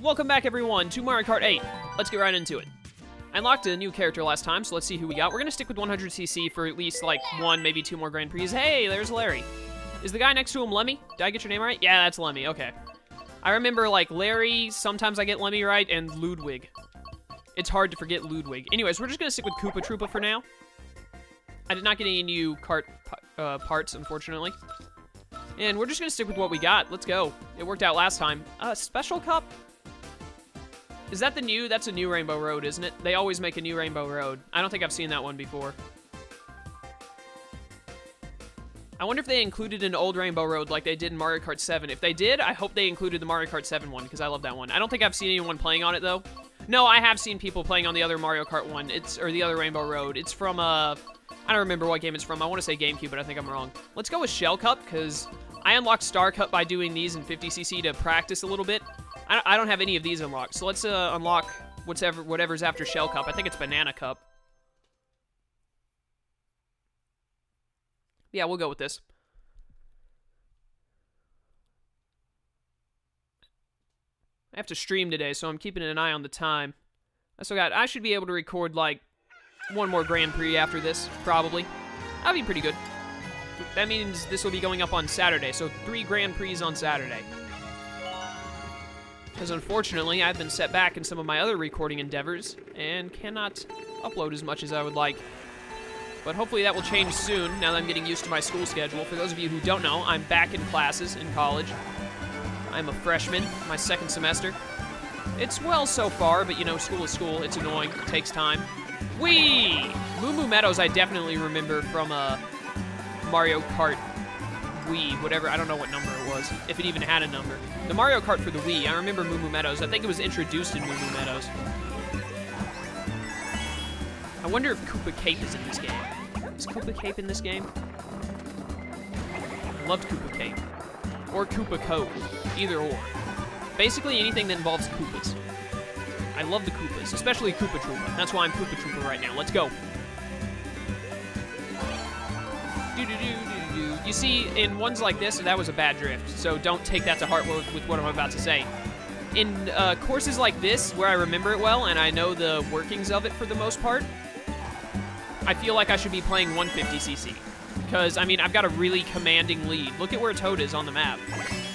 Welcome back, everyone, to Mario Kart 8. Let's get right into it. I unlocked a new character last time, so let's see who we got. We're gonna stick with 100cc for at least, like, one, maybe two more Grand Prix. Hey, there's Larry. Is the guy next to him Lemmy? Did I get your name right? Yeah, that's Lemmy, okay. I remember, like, Larry, sometimes I get Lemmy right, and Ludwig. It's hard to forget Ludwig. Anyways, we're just gonna stick with Koopa Troopa for now. I did not get any new cart uh, parts, unfortunately. And we're just gonna stick with what we got. Let's go. It worked out last time. Uh, Special Cup? Is that the new? That's a new Rainbow Road, isn't it? They always make a new Rainbow Road. I don't think I've seen that one before. I wonder if they included an old Rainbow Road like they did in Mario Kart 7. If they did, I hope they included the Mario Kart 7 one, because I love that one. I don't think I've seen anyone playing on it, though. No, I have seen people playing on the other Mario Kart one. It's Or the other Rainbow Road. It's from, uh... I don't remember what game it's from. I want to say GameCube, but I think I'm wrong. Let's go with Shell Cup, because I unlocked Star Cup by doing these in 50cc to practice a little bit. I don't have any of these unlocked, so let's uh, unlock whatever whatever's after Shell Cup. I think it's Banana Cup. Yeah, we'll go with this. I have to stream today, so I'm keeping an eye on the time. I still got, I should be able to record, like, one more Grand Prix after this, probably. That'd be pretty good. That means this will be going up on Saturday, so three Grand Prix on Saturday. Because unfortunately, I've been set back in some of my other recording endeavors and cannot upload as much as I would like. But hopefully that will change soon now that I'm getting used to my school schedule. For those of you who don't know, I'm back in classes in college. I'm a freshman, my second semester. It's well so far, but you know, school is school. It's annoying. It takes time. Whee! Moo Moo Meadows I definitely remember from uh, Mario Kart Wii, whatever. I don't know what number it was, if it even had a number. The Mario Kart for the Wii, I remember Moo Moo Meadows. I think it was introduced in Moo Moo Meadows. I wonder if Koopa Cape is in this game. Is Koopa Cape in this game? I loved Koopa Cape. Or Koopa Code. Either or. Basically anything that involves Koopas. I love the Koopas, especially Koopa Troopa. That's why I'm Koopa Troopa right now. Let's go. Do do do do. You see, in ones like this, that was a bad drift, so don't take that to heart with what I'm about to say. In uh, courses like this, where I remember it well and I know the workings of it for the most part, I feel like I should be playing 150cc. Because, I mean, I've got a really commanding lead. Look at where Toad is on the map.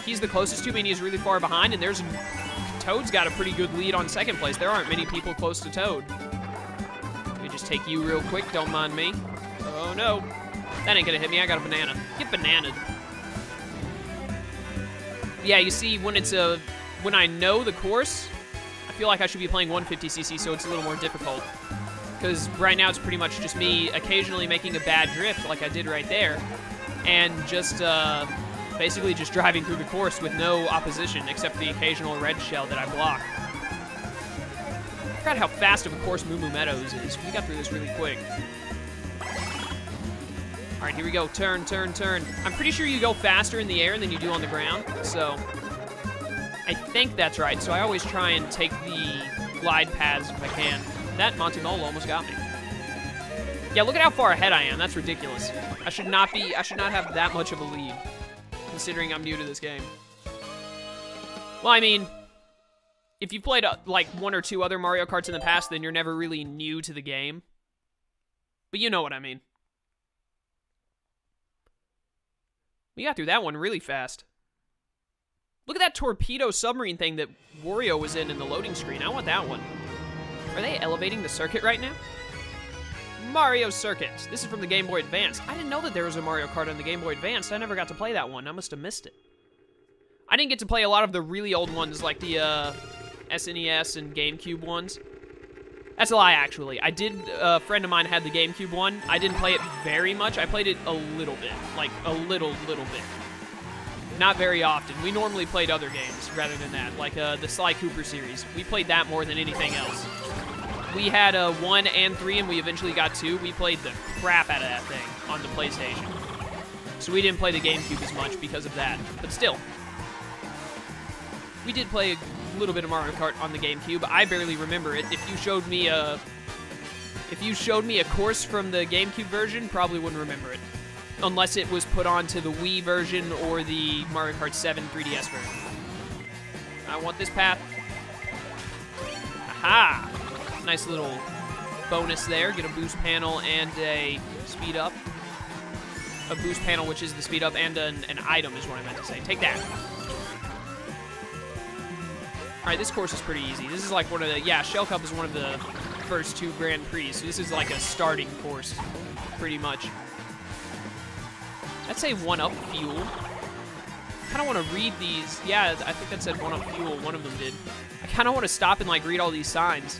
He's the closest to me and he's really far behind, and there's... Toad's got a pretty good lead on second place. There aren't many people close to Toad. Let me just take you real quick, don't mind me. Oh, no. That ain't gonna hit me. I got a banana. Get bananaed. Yeah, you see, when it's a... When I know the course, I feel like I should be playing 150cc, so it's a little more difficult. Because right now it's pretty much just me occasionally making a bad drift, like I did right there, and just, uh, basically just driving through the course with no opposition, except the occasional red shell that I block. I forgot how fast of a course Moo Moo Meadows is. We got through this really quick. All right, here we go. Turn, turn, turn. I'm pretty sure you go faster in the air than you do on the ground, so I think that's right. So I always try and take the glide paths if I can. That Monty Mole almost got me. Yeah, look at how far ahead I am. That's ridiculous. I should not be, I should not have that much of a lead, considering I'm new to this game. Well, I mean, if you've played, uh, like, one or two other Mario Karts in the past, then you're never really new to the game. But you know what I mean. We got through that one really fast. Look at that torpedo submarine thing that Wario was in in the loading screen. I want that one. Are they elevating the circuit right now? Mario Circuit. This is from the Game Boy Advance. I didn't know that there was a Mario Kart on the Game Boy Advance. I never got to play that one. I must have missed it. I didn't get to play a lot of the really old ones like the uh, SNES and GameCube ones. That's a lie, actually. I did, a friend of mine had the GameCube one. I didn't play it very much. I played it a little bit. Like, a little, little bit. Not very often. We normally played other games rather than that, like uh, the Sly Cooper series. We played that more than anything else. We had a uh, 1 and 3, and we eventually got 2. We played the crap out of that thing on the PlayStation. So we didn't play the GameCube as much because of that. But still. We did play a little bit of Mario Kart on the GameCube. I barely remember it. If you showed me a... If you showed me a course from the GameCube version, probably wouldn't remember it. Unless it was put onto the Wii version or the Mario Kart 7 3DS version. I want this path. Aha! Nice little bonus there. Get a boost panel and a speed up. A boost panel, which is the speed up, and an, an item is what I meant to say. Take that. All right, this course is pretty easy. This is like one of the, yeah, Shell Cup is one of the first two Grand Prix, so this is like a starting course, pretty much. I'd say one up fuel. I kind of want to read these. Yeah, I think that said one up fuel. One of them did. I kind of want to stop and like read all these signs.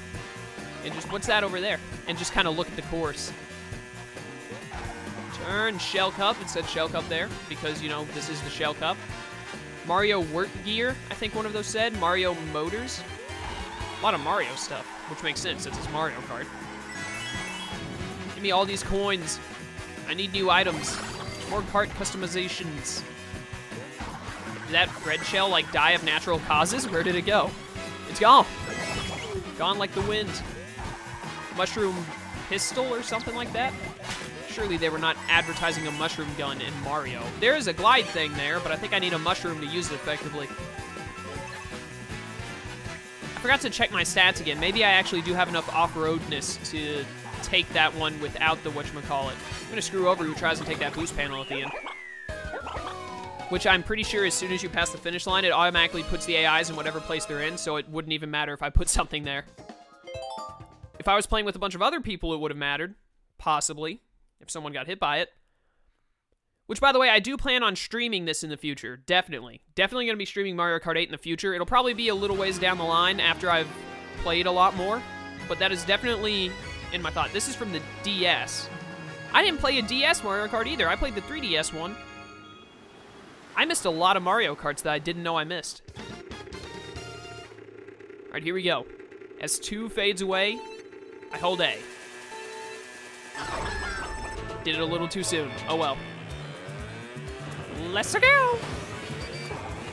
And just, what's that over there? And just kind of look at the course. Turn Shell Cup. It said Shell Cup there because, you know, this is the Shell Cup. Mario Work Gear, I think one of those said. Mario Motors. A lot of Mario stuff, which makes sense since it's Mario Kart. Give me all these coins. I need new items. More cart customizations. Did that red shell, like, die of natural causes? Where did it go? It's gone. Gone like the wind. Mushroom pistol or something like that? Surely they were not advertising a mushroom gun in Mario. There is a glide thing there, but I think I need a mushroom to use it effectively. I forgot to check my stats again. Maybe I actually do have enough off-roadness to take that one without the whatchamacallit. I'm going to screw over who tries to take that boost panel at the end. Which I'm pretty sure as soon as you pass the finish line, it automatically puts the AIs in whatever place they're in, so it wouldn't even matter if I put something there. If I was playing with a bunch of other people, it would have mattered. Possibly. If someone got hit by it. Which, by the way, I do plan on streaming this in the future. Definitely. Definitely going to be streaming Mario Kart 8 in the future. It'll probably be a little ways down the line after I've played a lot more. But that is definitely in my thought. This is from the DS. I didn't play a DS Mario Kart either. I played the 3DS one. I missed a lot of Mario Karts that I didn't know I missed. All right, here we go. As 2 fades away, I hold A. Did it a little too soon. Oh well. Let's go!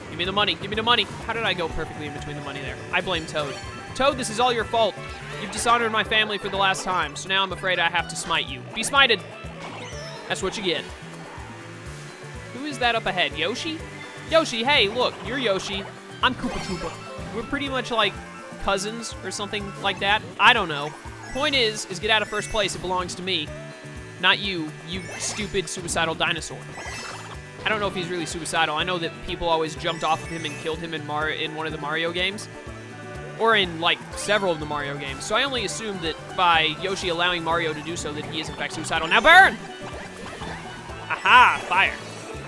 Give me the money. Give me the money. How did I go perfectly in between the money there? I blame Toad. Toad, this is all your fault. You've dishonored my family for the last time, so now I'm afraid I have to smite you. Be smited! That's what you get. Who is that up ahead? Yoshi? Yoshi, hey, look, you're Yoshi. I'm Koopa Troopa. We're pretty much like cousins or something like that. I don't know. Point is, is get out of first place. It belongs to me. Not you, you stupid suicidal dinosaur. I don't know if he's really suicidal. I know that people always jumped off of him and killed him in Mar in one of the Mario games. Or in, like, several of the Mario games. So I only assumed that by Yoshi allowing Mario to do so that he is, in fact, suicidal. Now burn! Aha! Fire.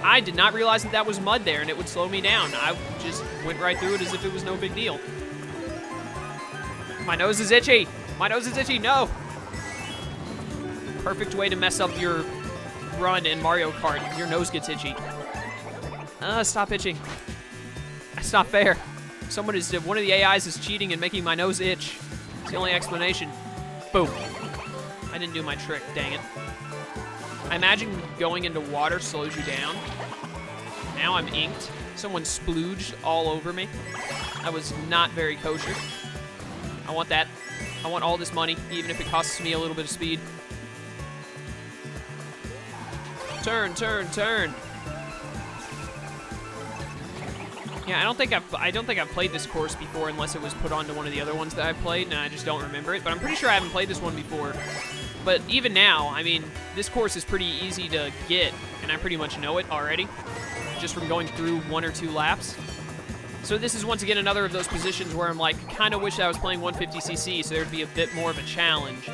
I did not realize that that was mud there and it would slow me down. I just went right through it as if it was no big deal. My nose is itchy! My nose is itchy! No! Perfect way to mess up your run in Mario Kart. Your nose gets itchy. Uh, stop itching. That's not fair. Someone is, one of the AIs is cheating and making my nose itch. It's the only explanation. Boom. I didn't do my trick, dang it. I imagine going into water slows you down. Now I'm inked. Someone splooged all over me. I was not very kosher. I want that. I want all this money, even if it costs me a little bit of speed. Turn, turn, turn. Yeah, I don't think I've I don't think I've played this course before unless it was put onto one of the other ones that I've played, and I just don't remember it. But I'm pretty sure I haven't played this one before. But even now, I mean, this course is pretty easy to get, and I pretty much know it already, just from going through one or two laps. So this is once again another of those positions where I'm like, kind of wish I was playing 150cc, so there'd be a bit more of a challenge.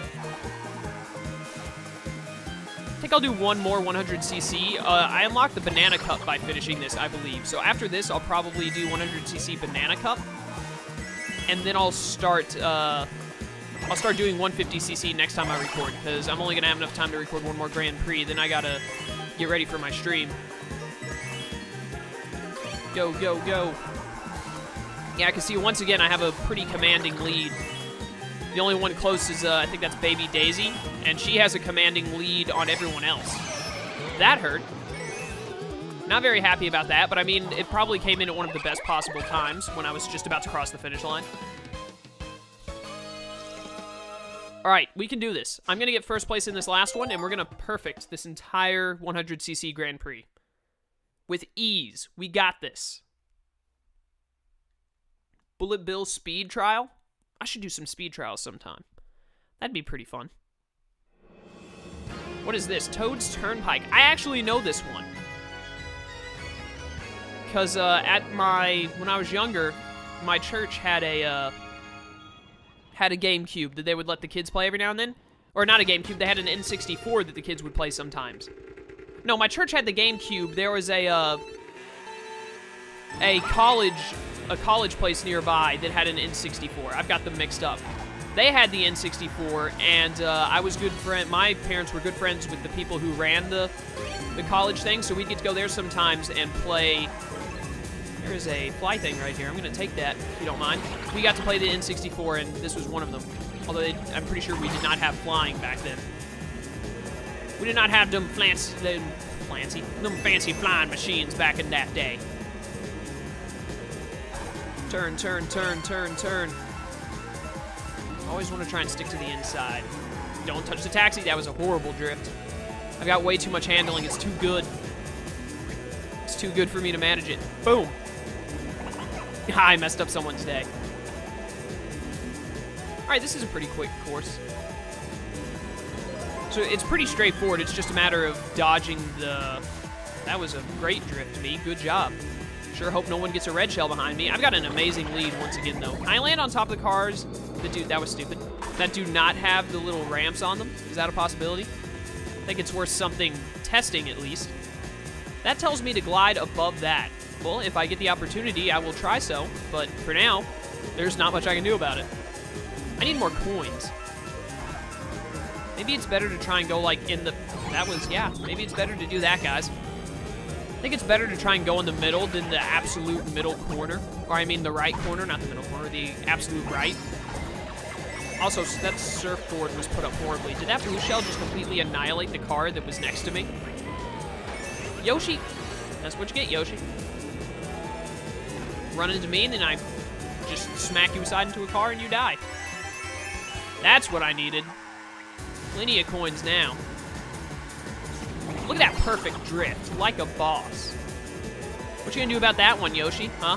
I think I'll do one more 100cc. Uh, I unlocked the Banana Cup by finishing this, I believe. So after this, I'll probably do 100cc Banana Cup. And then I'll start, uh, I'll start doing 150cc next time I record, because I'm only going to have enough time to record one more Grand Prix. Then I got to get ready for my stream. Go, go, go. Yeah, I can see once again I have a pretty commanding lead. The only one close is, uh, I think that's Baby Daisy, and she has a commanding lead on everyone else. That hurt. Not very happy about that, but I mean, it probably came in at one of the best possible times when I was just about to cross the finish line. All right, we can do this. I'm going to get first place in this last one, and we're going to perfect this entire 100cc Grand Prix. With ease. We got this. Bullet Bill speed trial. I should do some speed trials sometime. That'd be pretty fun. What is this? Toad's Turnpike. I actually know this one. Because uh, at my, when I was younger, my church had a, uh, had a GameCube that they would let the kids play every now and then. Or not a GameCube, they had an N64 that the kids would play sometimes. No, my church had the GameCube. There was a, uh, a college, a college place nearby that had an N64. I've got them mixed up. They had the N64, and uh, I was good friend. My parents were good friends with the people who ran the the college thing, so we'd get to go there sometimes and play. There's a fly thing right here. I'm gonna take that if you don't mind. We got to play the N64, and this was one of them. Although they, I'm pretty sure we did not have flying back then. We did not have them fancy, them fancy, them fancy flying machines back in that day. Turn, turn, turn, turn, turn. Always want to try and stick to the inside. Don't touch the taxi. That was a horrible drift. I've got way too much handling. It's too good. It's too good for me to manage it. Boom. I messed up someone's day. All right, this is a pretty quick course. So it's pretty straightforward. It's just a matter of dodging the... That was a great drift, to me. Good job. Sure hope no one gets a red shell behind me. I've got an amazing lead once again, though. I land on top of the cars that do... That was stupid. That do not have the little ramps on them? Is that a possibility? I think it's worth something testing, at least. That tells me to glide above that. Well, if I get the opportunity, I will try so. But for now, there's not much I can do about it. I need more coins. Maybe it's better to try and go, like, in the... That was... Yeah, maybe it's better to do that, guys. I think it's better to try and go in the middle than the absolute middle corner. Or, I mean, the right corner, not the middle corner, the absolute right. Also, that surfboard was put up horribly. Did that blue shell just completely annihilate the car that was next to me? Yoshi! That's what you get, Yoshi. Run into me, and then I just smack you side into a car, and you die. That's what I needed. Plenty of coins now. Look at that perfect drift, like a boss. What you gonna do about that one, Yoshi, huh?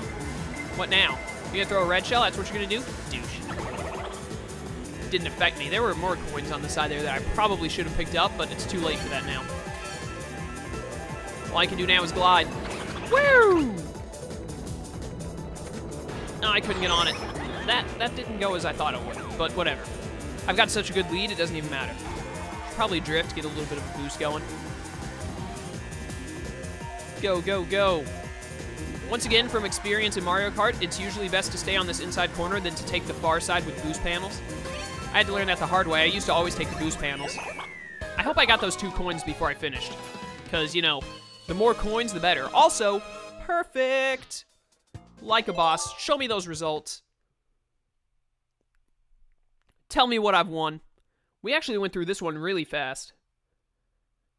What now? You gonna throw a red shell? That's what you're gonna do? Douche. Didn't affect me. There were more coins on the side there that I probably should have picked up, but it's too late for that now. All I can do now is glide. Woo! No, I couldn't get on it. That that didn't go as I thought it would, but whatever. I've got such a good lead, it doesn't even matter. Probably drift, get a little bit of a boost going. Go, go, go. Once again, from experience in Mario Kart, it's usually best to stay on this inside corner than to take the far side with boost panels. I had to learn that the hard way. I used to always take the boost panels. I hope I got those two coins before I finished. Because, you know, the more coins, the better. Also, perfect! Like a boss. Show me those results. Tell me what I've won. We actually went through this one really fast.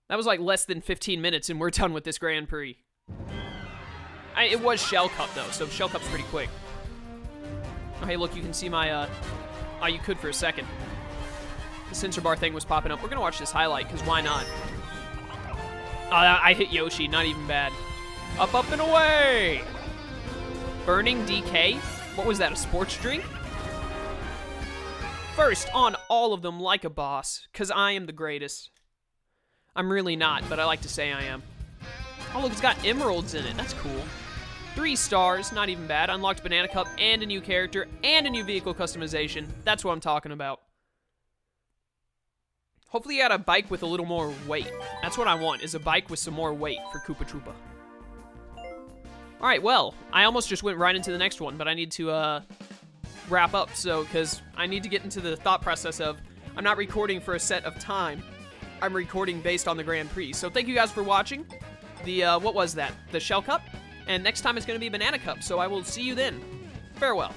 That was like less than 15 minutes, and we're done with this Grand Prix. I, it was Shell Cup, though, so Shell Cup's pretty quick. Oh, hey, look, you can see my, uh... Oh, you could for a second. The sensor bar thing was popping up. We're gonna watch this highlight, because why not? Oh, I hit Yoshi. Not even bad. Up, up, and away! Burning DK? What was that, a sports drink? First on all of them like a boss, because I am the greatest. I'm really not, but I like to say I am. Oh, look, it's got emeralds in it. That's cool. Three stars, not even bad. Unlocked Banana Cup and a new character and a new vehicle customization. That's what I'm talking about. Hopefully you got a bike with a little more weight. That's what I want, is a bike with some more weight for Koopa Troopa. Alright, well, I almost just went right into the next one, but I need to, uh, wrap up, so, because I need to get into the thought process of, I'm not recording for a set of time. I'm recording based on the Grand Prix. So thank you guys for watching. The, uh, what was that? The Shell Cup? And next time it's going to be Banana Cup, so I will see you then. Farewell.